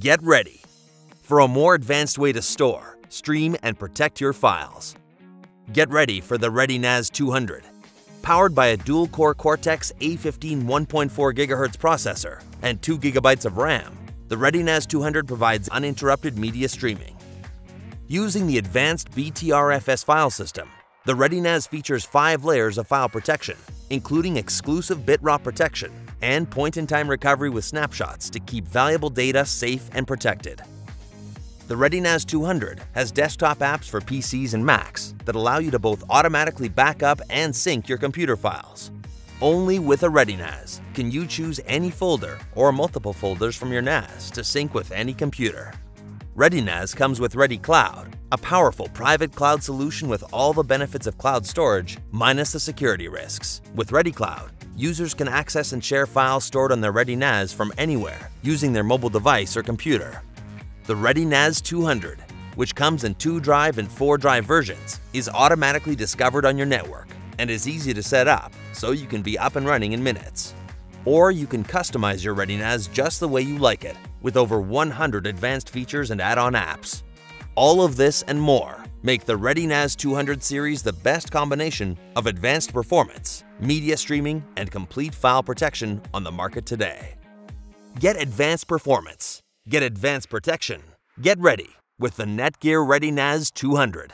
Get ready for a more advanced way to store, stream, and protect your files. Get ready for the ReadyNAS 200. Powered by a dual-core Cortex A15 1.4 GHz processor and 2 GB of RAM, the ReadyNAS 200 provides uninterrupted media streaming. Using the advanced BTRFS file system, the ReadyNAS features five layers of file protection, including exclusive BitRot protection and point-in-time recovery with snapshots to keep valuable data safe and protected. The ReadyNAS 200 has desktop apps for PCs and Macs that allow you to both automatically back up and sync your computer files. Only with a ReadyNAS can you choose any folder or multiple folders from your NAS to sync with any computer. ReadyNAS comes with ReadyCloud, a powerful private cloud solution with all the benefits of cloud storage minus the security risks. With ReadyCloud, users can access and share files stored on their ReadyNAS from anywhere using their mobile device or computer. The ReadyNAS 200, which comes in 2-drive and 4-drive versions, is automatically discovered on your network and is easy to set up so you can be up and running in minutes. Or you can customize your ReadyNAS just the way you like it with over 100 advanced features and add-on apps. All of this and more make the ReadyNAS 200 series the best combination of advanced performance, media streaming, and complete file protection on the market today. Get advanced performance Get advanced protection. Get ready with the Netgear ReadyNAS 200.